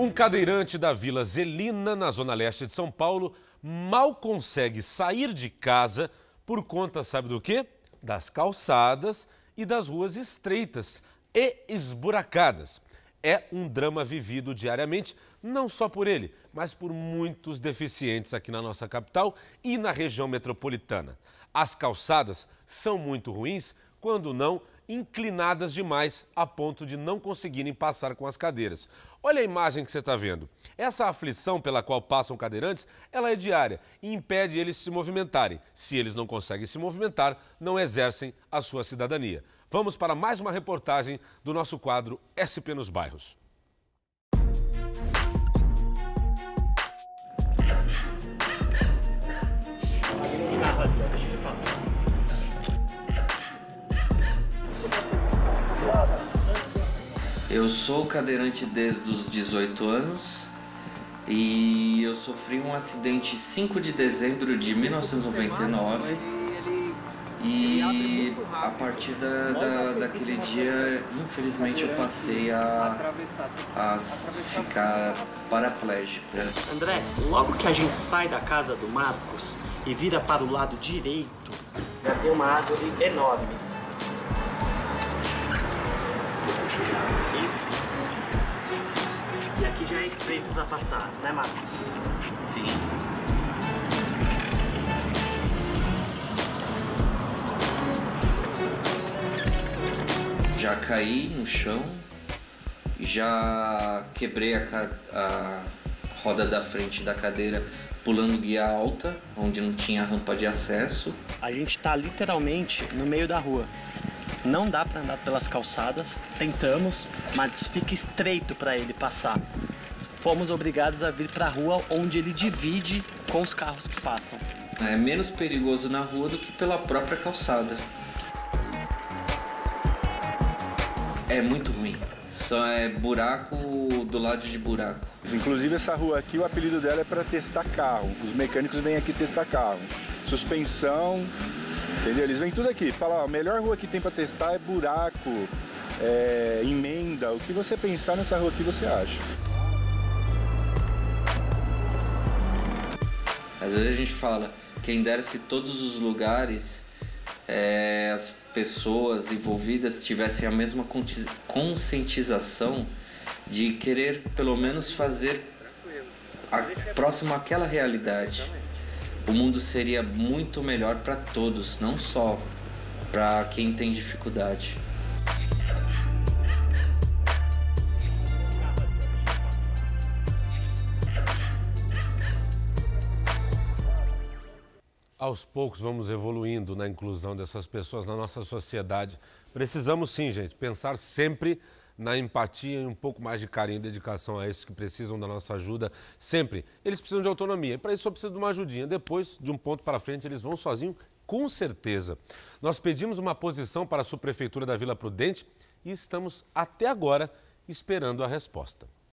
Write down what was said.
Um cadeirante da Vila Zelina, na zona leste de São Paulo, mal consegue sair de casa por conta, sabe do quê? Das calçadas e das ruas estreitas e esburacadas. É um drama vivido diariamente, não só por ele, mas por muitos deficientes aqui na nossa capital e na região metropolitana. As calçadas são muito ruins, quando não inclinadas demais a ponto de não conseguirem passar com as cadeiras. Olha a imagem que você está vendo. Essa aflição pela qual passam cadeirantes, ela é diária e impede eles se movimentarem. Se eles não conseguem se movimentar, não exercem a sua cidadania. Vamos para mais uma reportagem do nosso quadro SP nos Bairros. Eu sou cadeirante desde os 18 anos e eu sofri um acidente 5 de dezembro de 1999 e a partir da, da, daquele dia, infelizmente, eu passei a, a ficar paraplégico. André, logo que a gente sai da casa do Marcos e vira para o lado direito, já tem uma árvore enorme estreito para passar, né Marcos? Sim. Já caí no chão, já quebrei a, a roda da frente da cadeira pulando guia alta, onde não tinha rampa de acesso. A gente está literalmente no meio da rua. Não dá para andar pelas calçadas, tentamos, mas fica estreito para ele passar. Fomos obrigados a vir para a rua onde ele divide com os carros que passam. É menos perigoso na rua do que pela própria calçada. É muito ruim. Só é buraco do lado de buraco. Inclusive essa rua aqui, o apelido dela é para testar carro. Os mecânicos vêm aqui testar carro. Suspensão, Entendeu? Eles vêm tudo aqui. Fala, ó, a melhor rua que tem para testar é buraco, é, emenda. O que você pensar nessa rua aqui, você acha. Às vezes a gente fala, quem dera se todos os lugares, é, as pessoas envolvidas tivessem a mesma conscientização de querer pelo menos fazer a, próximo àquela realidade o mundo seria muito melhor para todos, não só para quem tem dificuldade. Aos poucos vamos evoluindo na inclusão dessas pessoas na nossa sociedade. Precisamos sim, gente, pensar sempre na empatia e um pouco mais de carinho e dedicação a esses que precisam da nossa ajuda sempre. Eles precisam de autonomia e para isso só precisa de uma ajudinha. Depois, de um ponto para frente, eles vão sozinhos, com certeza. Nós pedimos uma posição para a subprefeitura da Vila Prudente e estamos até agora esperando a resposta.